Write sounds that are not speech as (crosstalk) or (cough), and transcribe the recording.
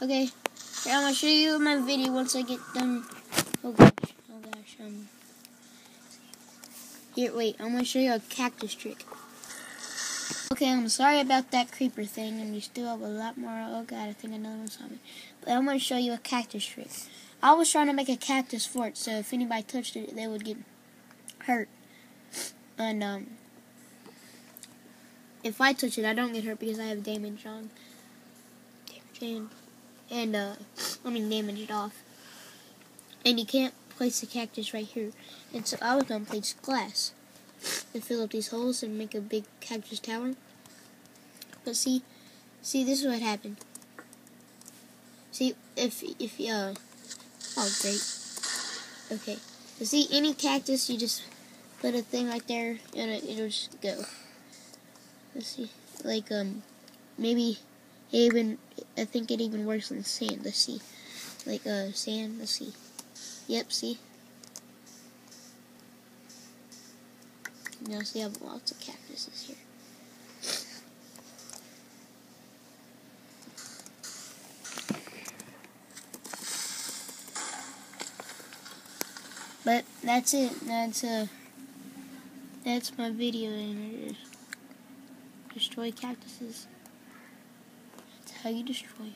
Okay, here, I'm gonna show you my video once I get done. Oh gosh, oh gosh, um. Here, wait, I'm gonna show you a cactus trick. Okay, I'm sorry about that creeper thing, and you still have a lot more. Oh god, I think another one's on me. But I'm gonna show you a cactus trick. I was trying to make a cactus fort, so if anybody touched it, they would get hurt. And, um, if I touch it, I don't get hurt because I have damage on. Damage and, and uh, (sniffs) I mean damage it off. And you can't place the cactus right here. And so I was to place glass to fill up these holes and make a big cactus tower. But see, see, this is what happened. See, if, if, uh, oh, great. Okay. See any cactus, you just put a thing right there and it, it'll just go. Let's see. Like, um, maybe even, I think it even works on sand. Let's see. Like, uh, sand. Let's see. Yep, see? Now see, I have lots of cactuses here. But that's it. That's uh that's my video and destroy cactuses how you destroy